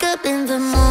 wake up in the morning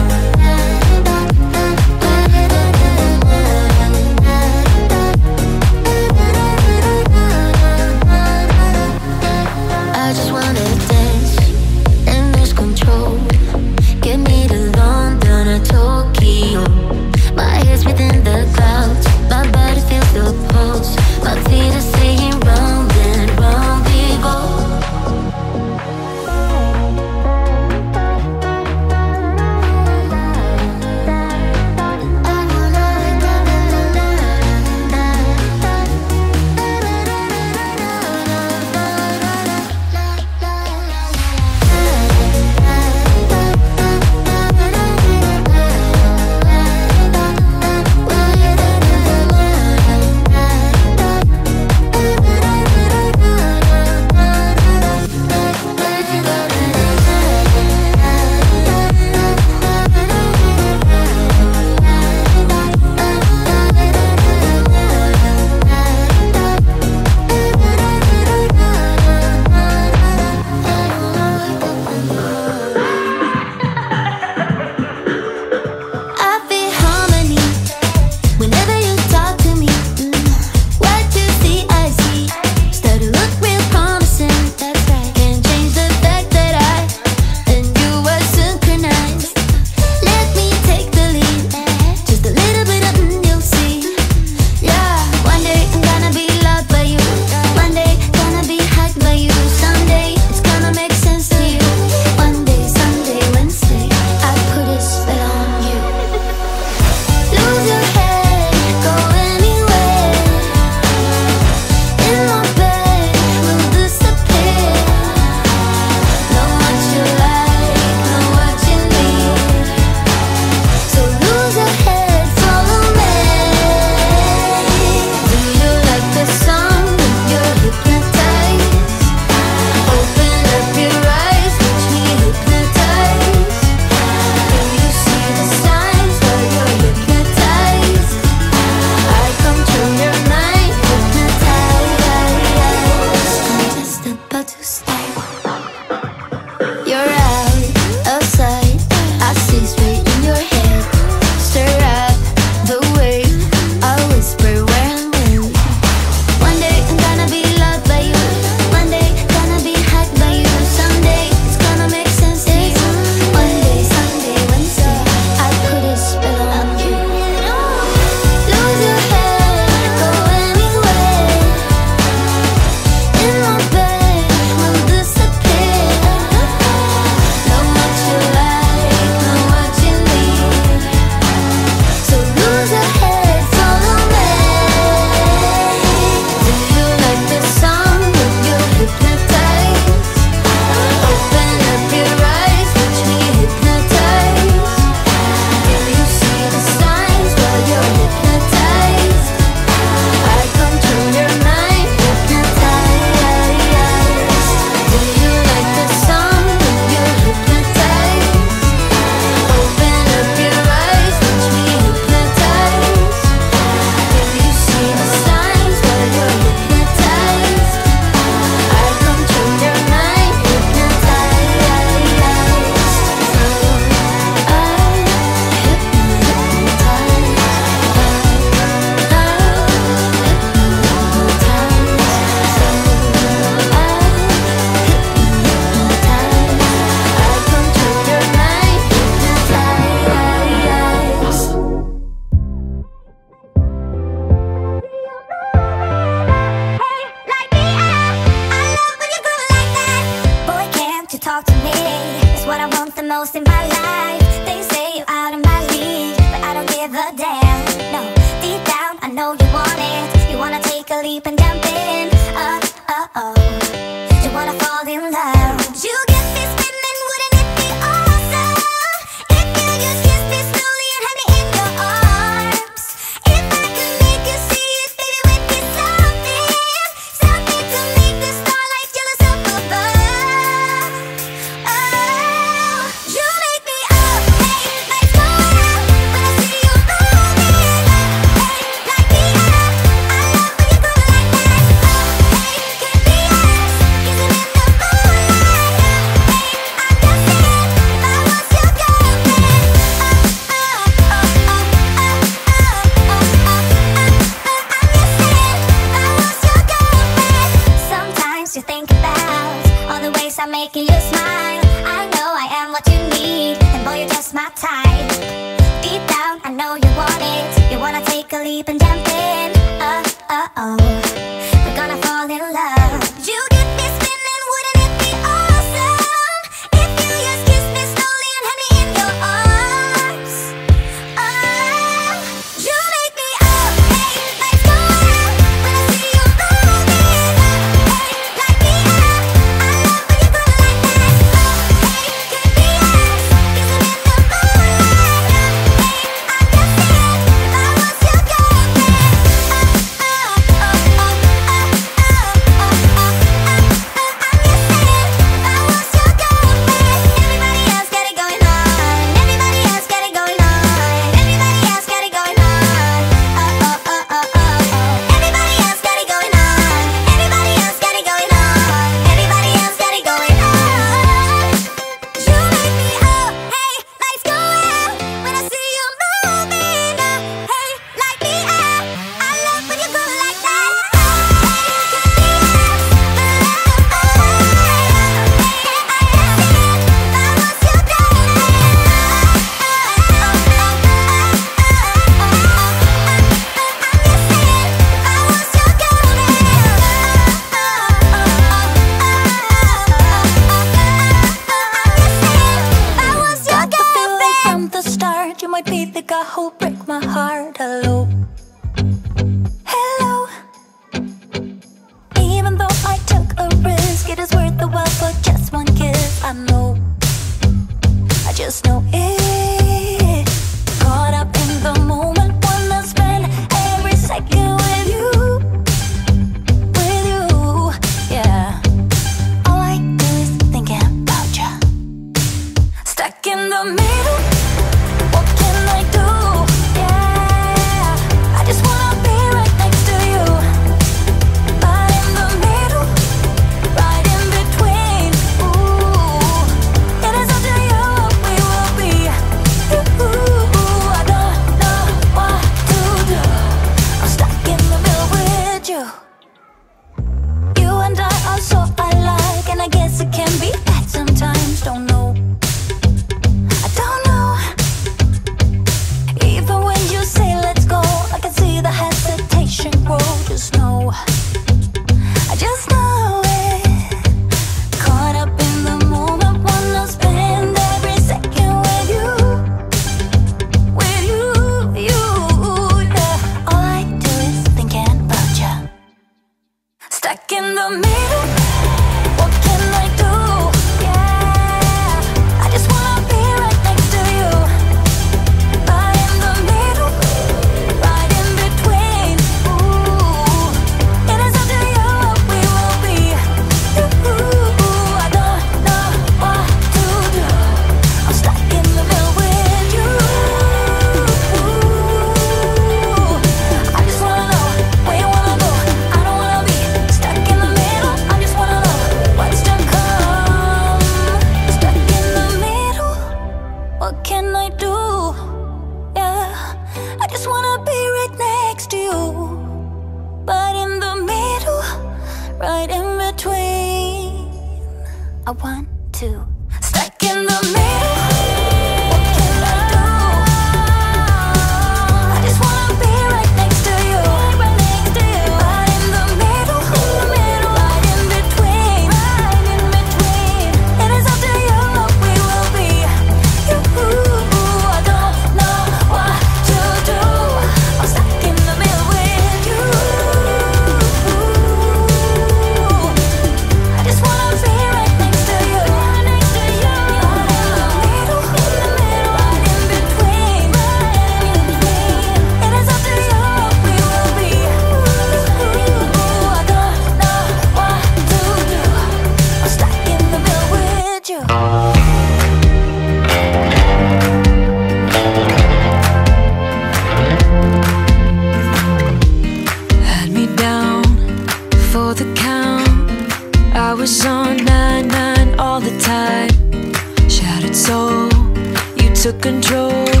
took control,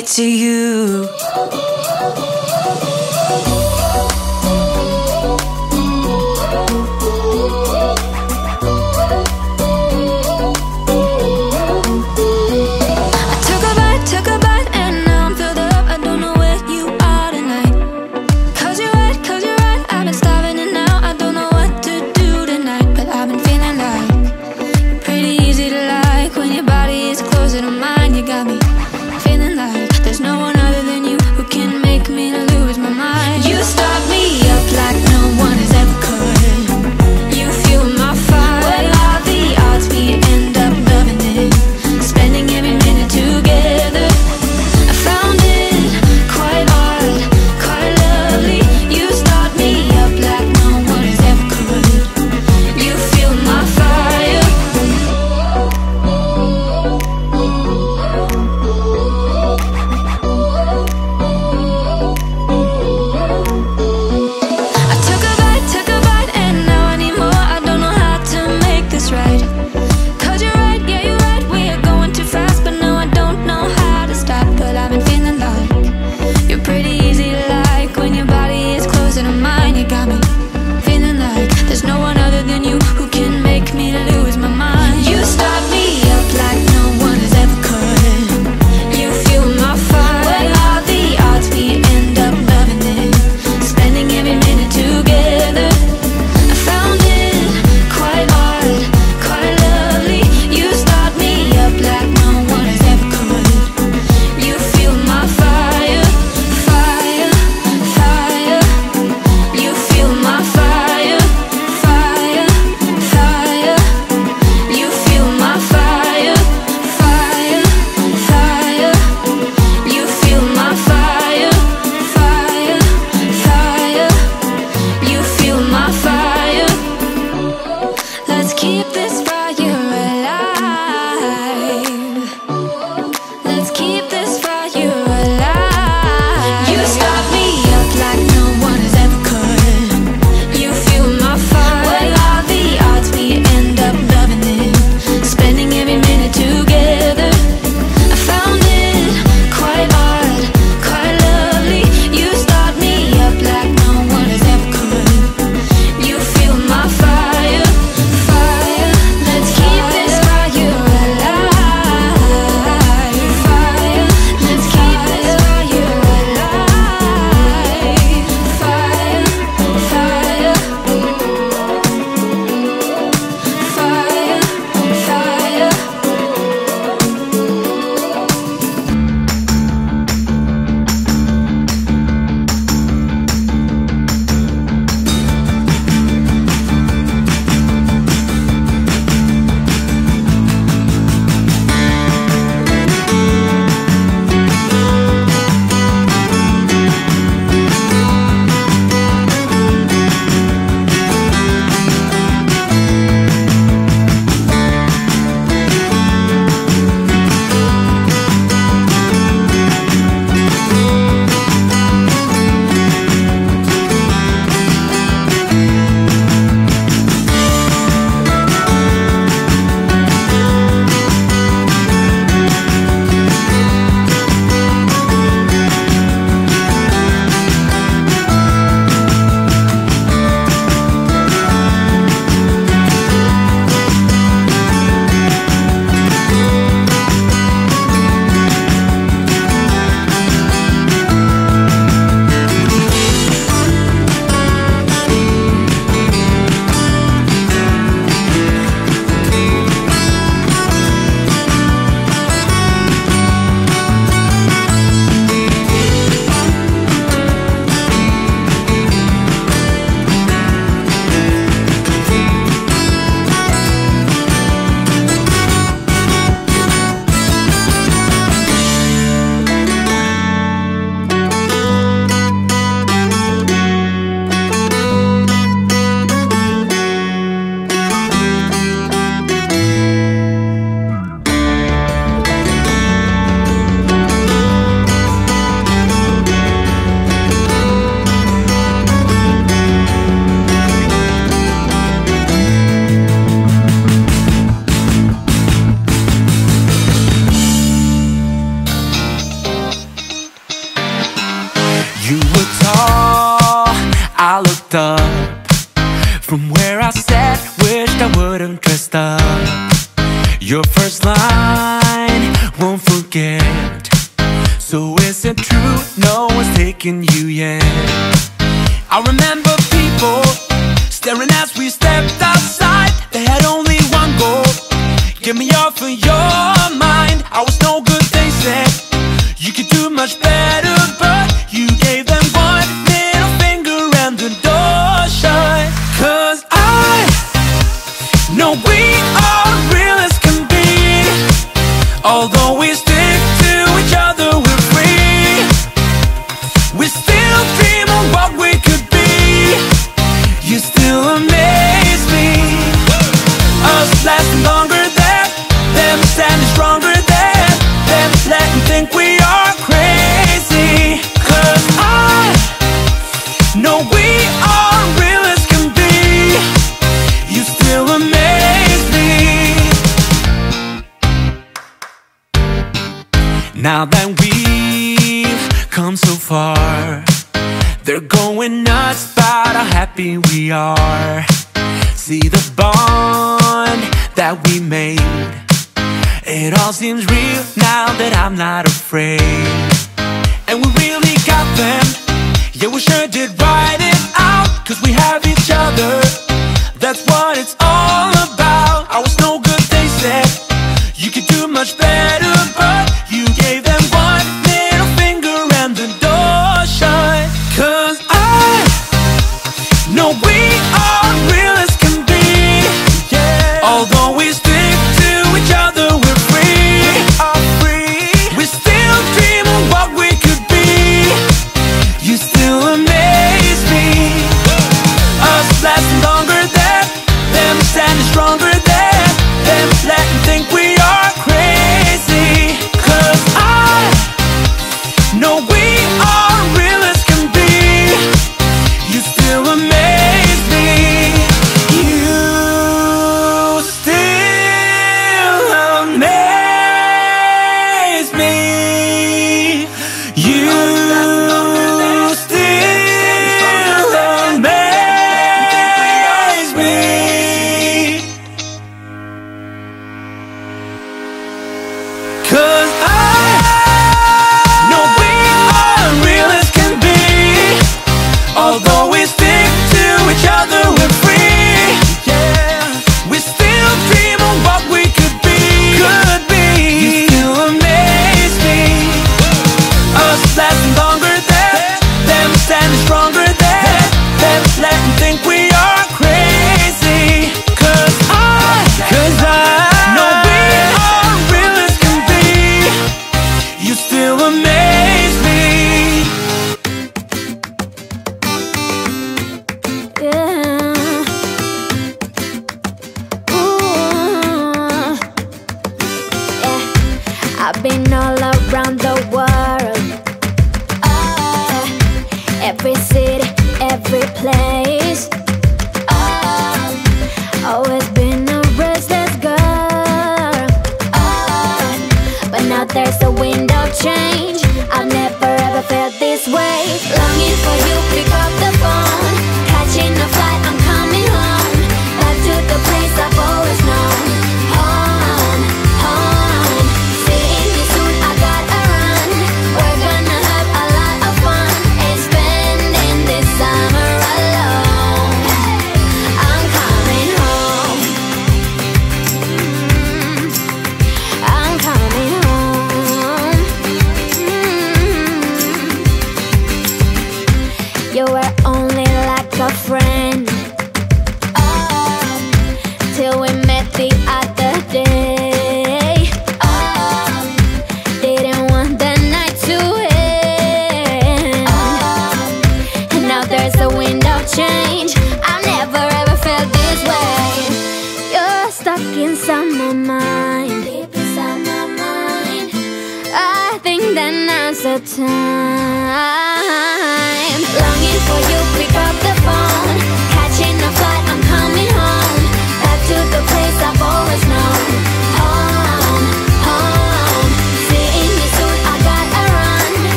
it to you. how happy we are. See the bond that we made. It all seems real now that I'm not afraid. And we really got them. Yeah, we sure did write it out Cause we have each other. That's what it's all about. I was no good, they said. You could do much better, but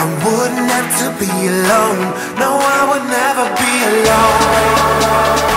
I wouldn't have to be alone. No, I would never be alone.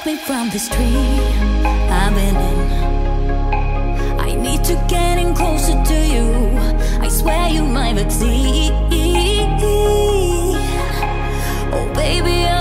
take me from this tree I've been in. I need to get in closer to you. I swear you might exceed. Oh, baby. I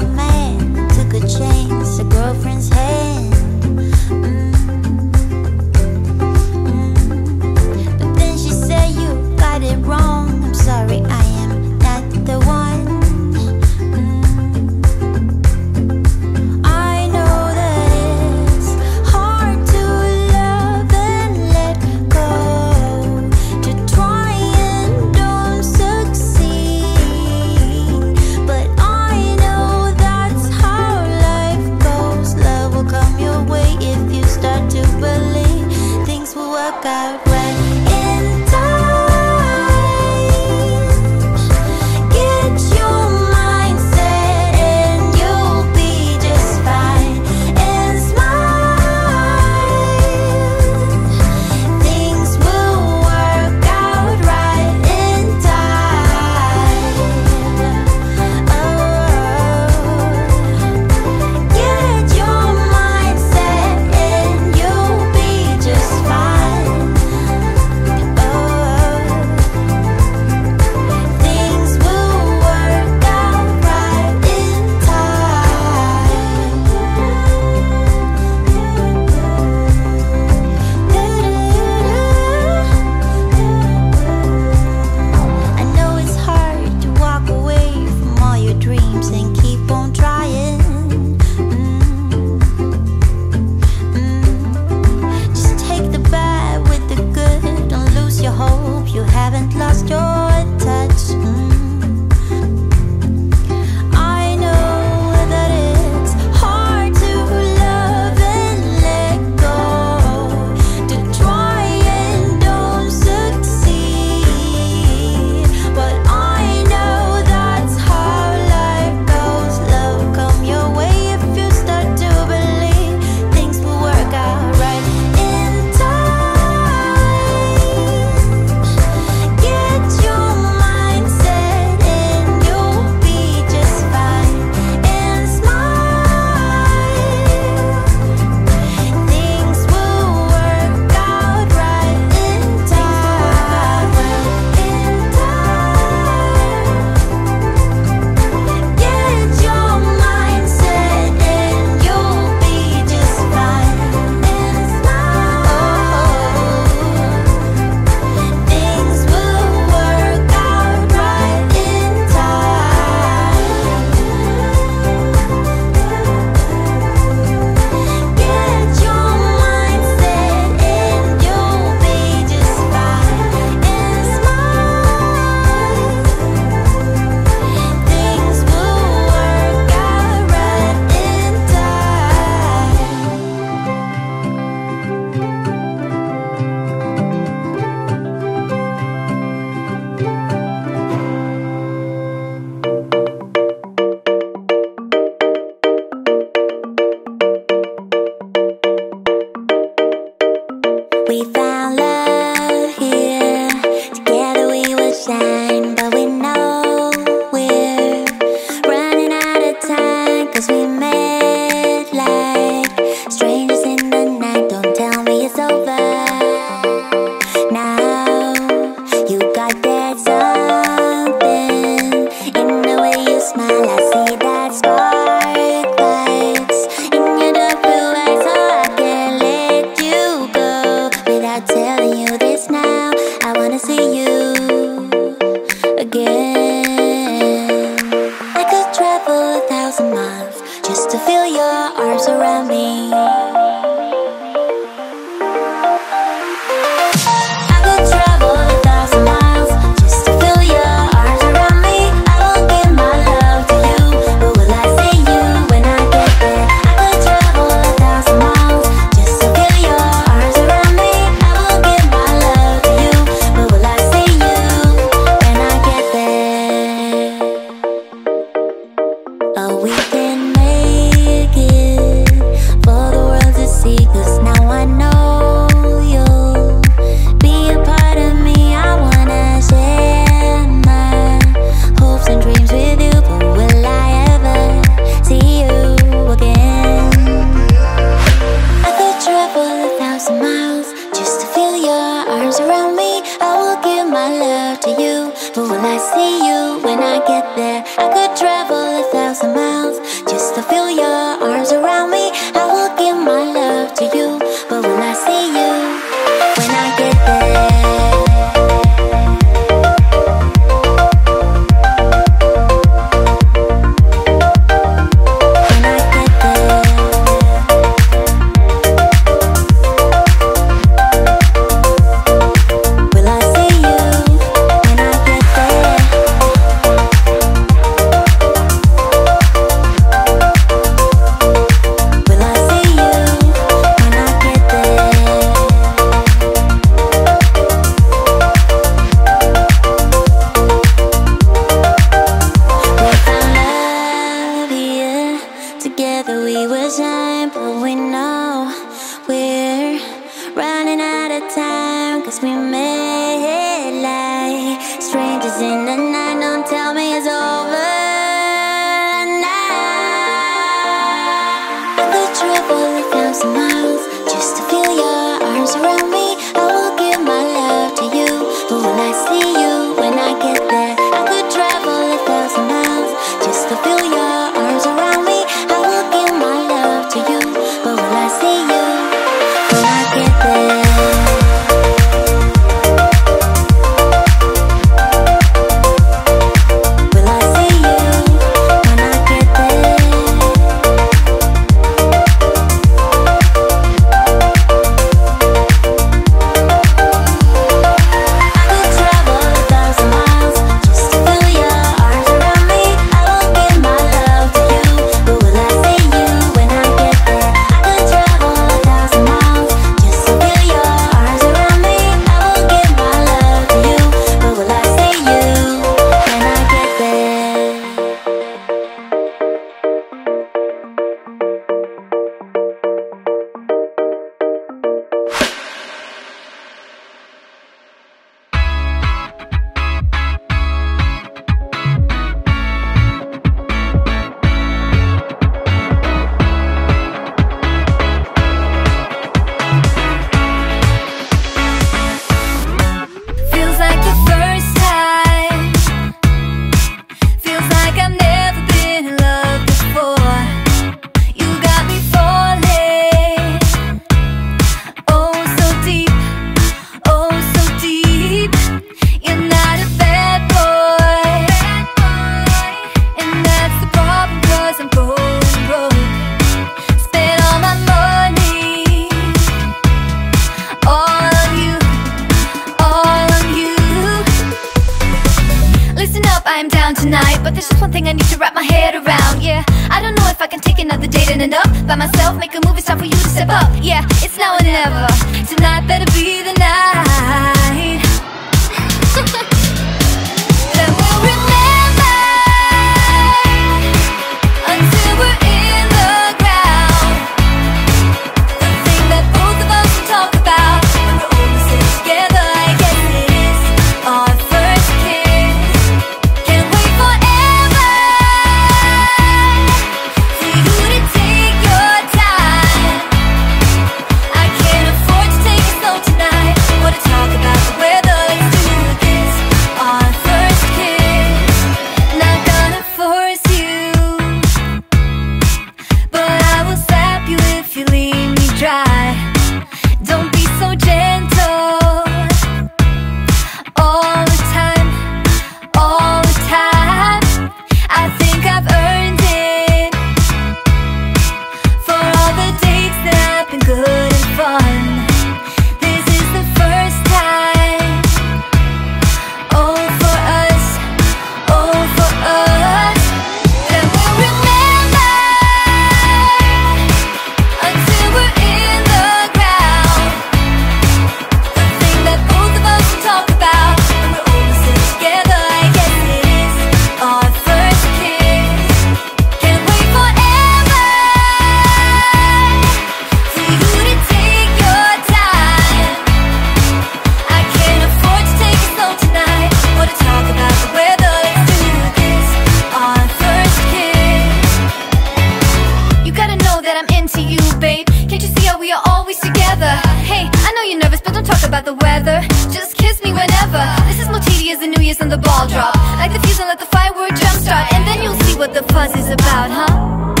about the weather. Just kiss me whenever. This is more tedious than New Year's and the ball drop. Like the fuse and let the firework jump start. And then you'll see what the fuzz is about, huh?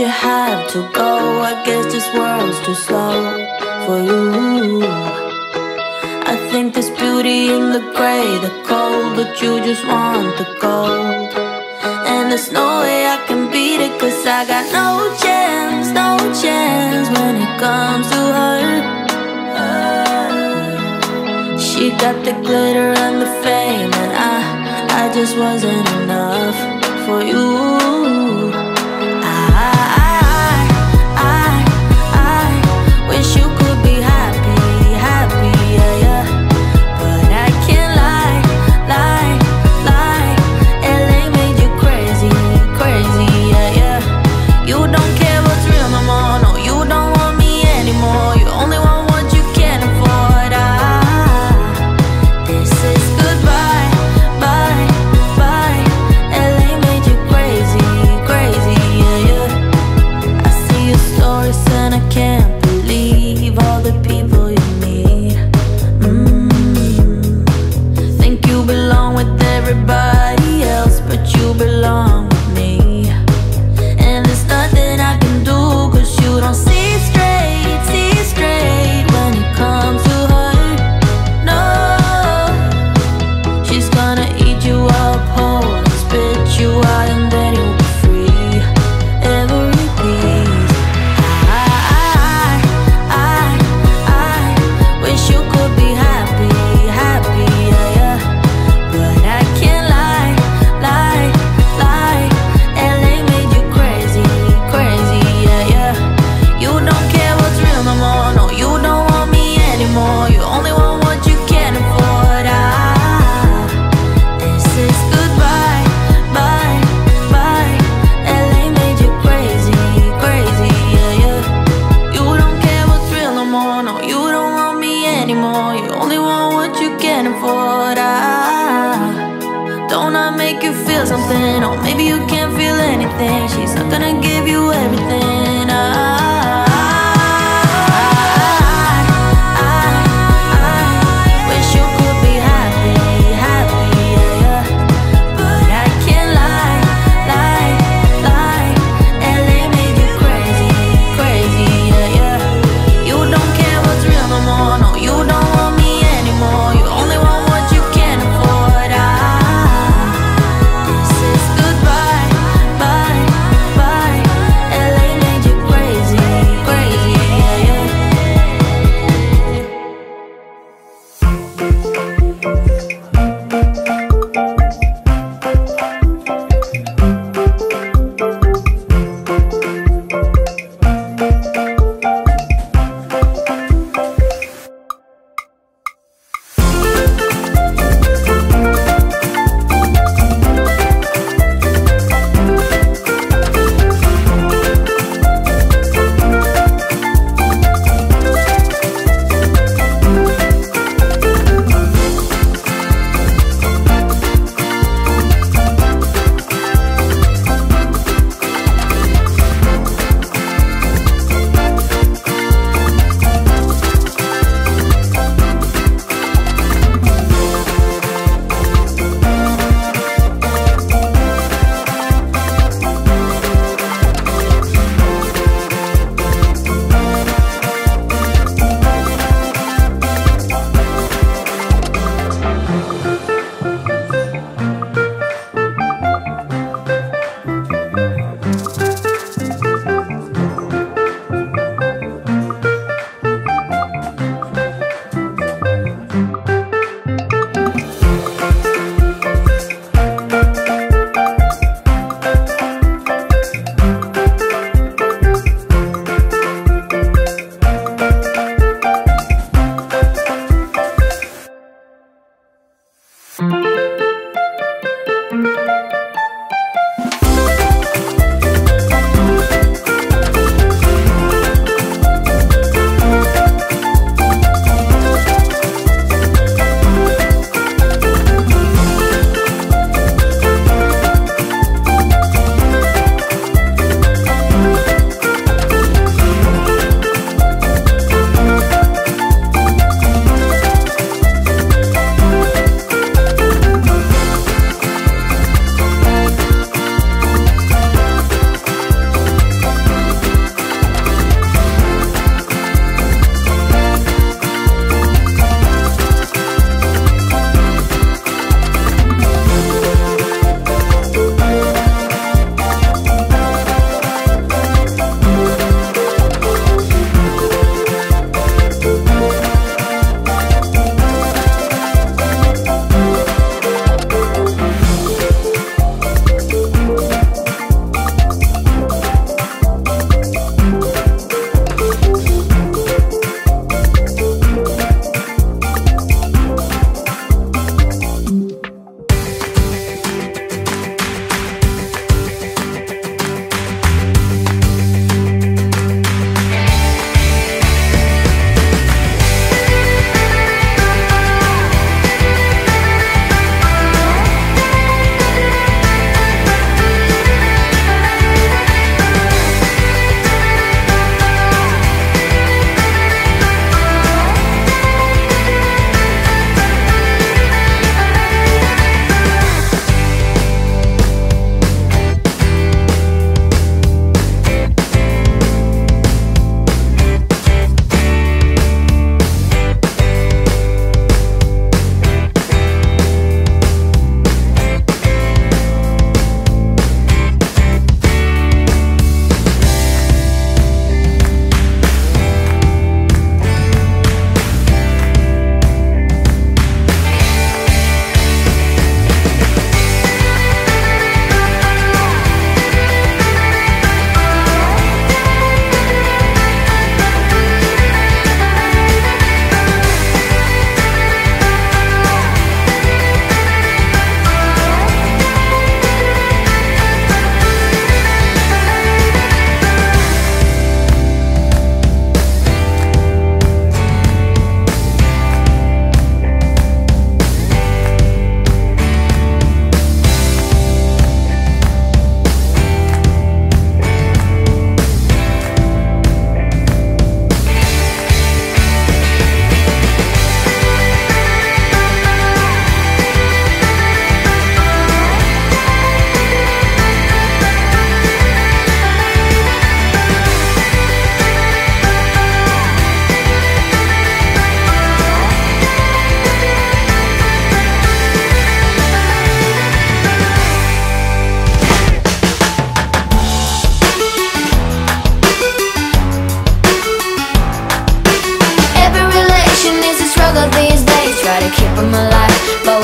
you have to go. I guess this world's too slow for you. I think there's beauty in the gray, the cold, but you just want the gold. And there's no way I can beat it, cause I got no chance, no chance when it comes to her. She got the glitter and the fame, and I, I just wasn't enough for you.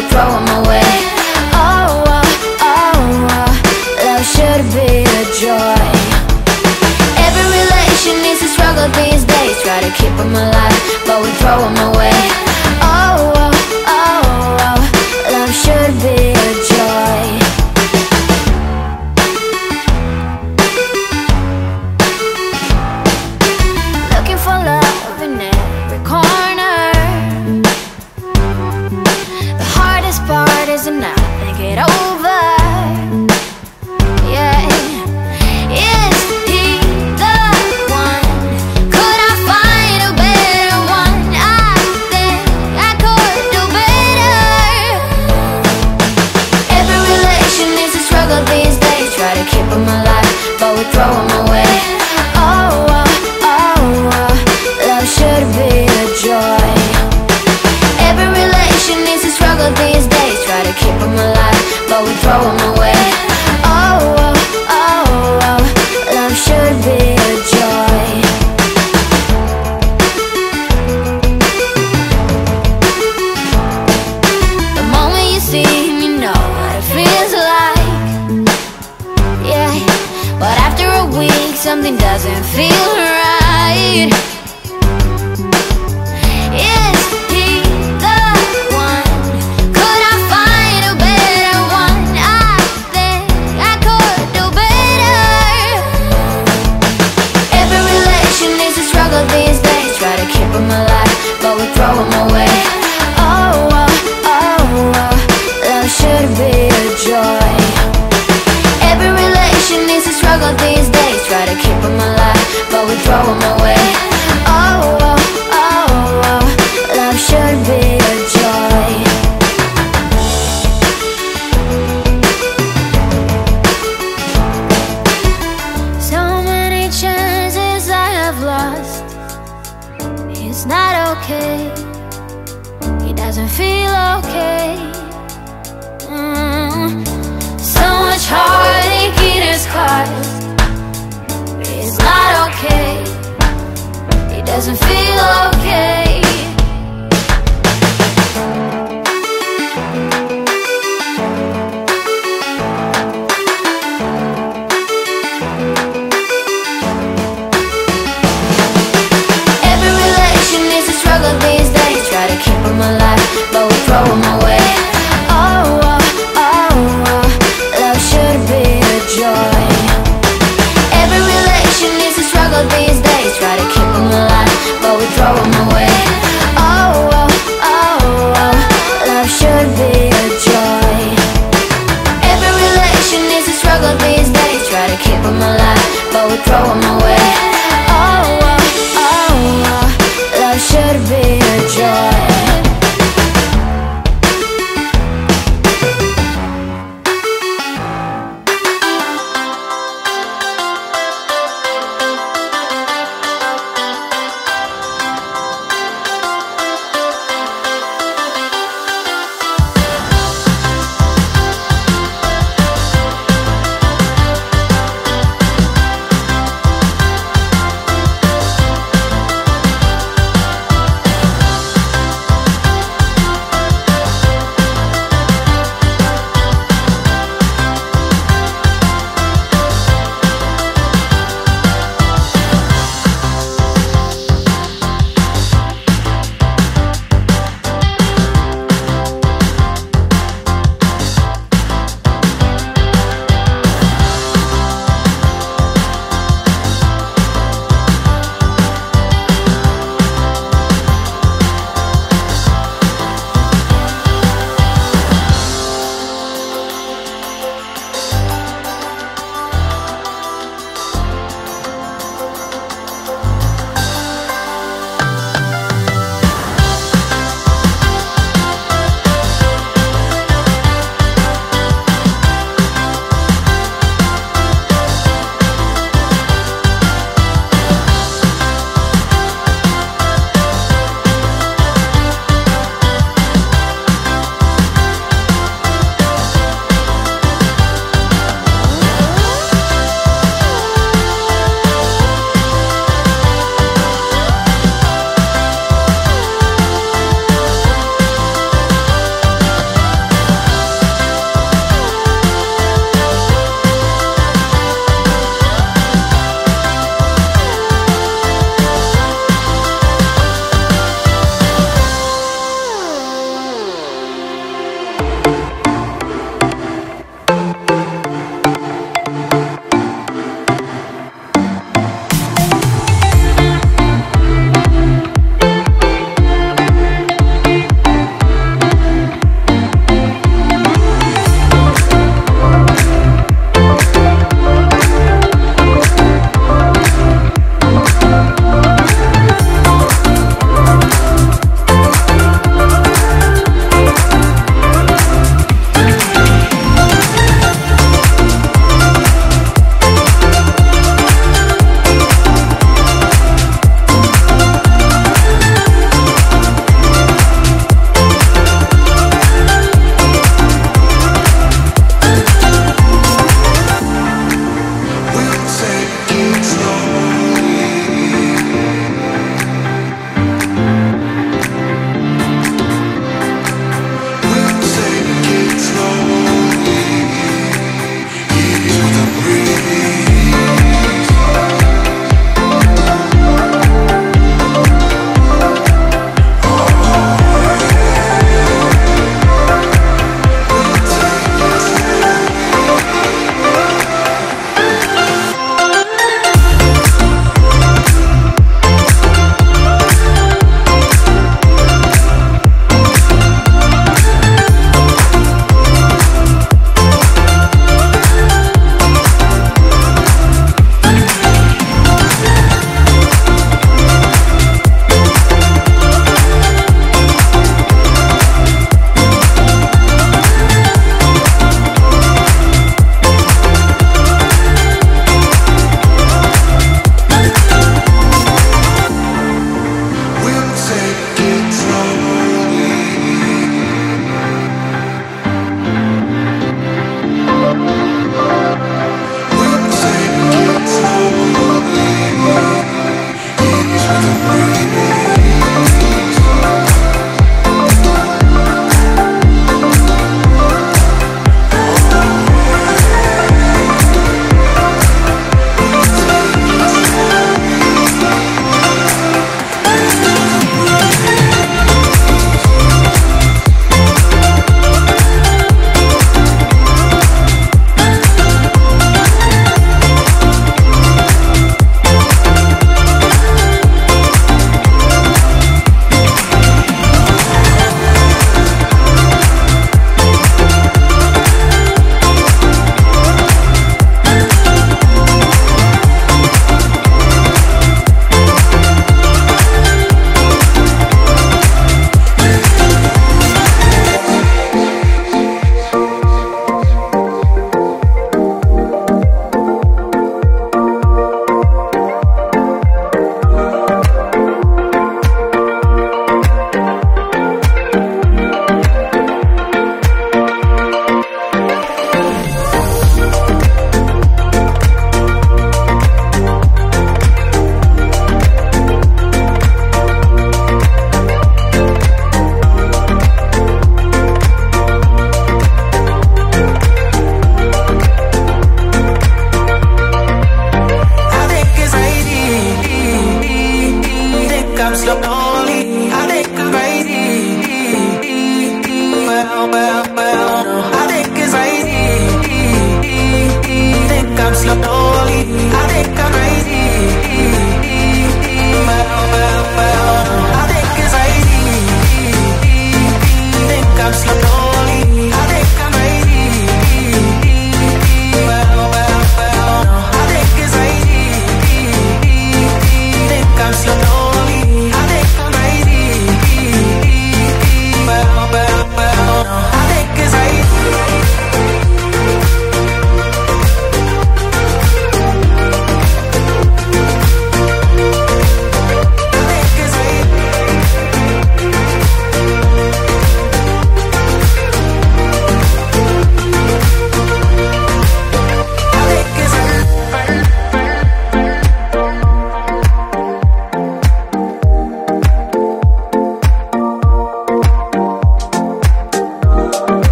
Throw 'em away.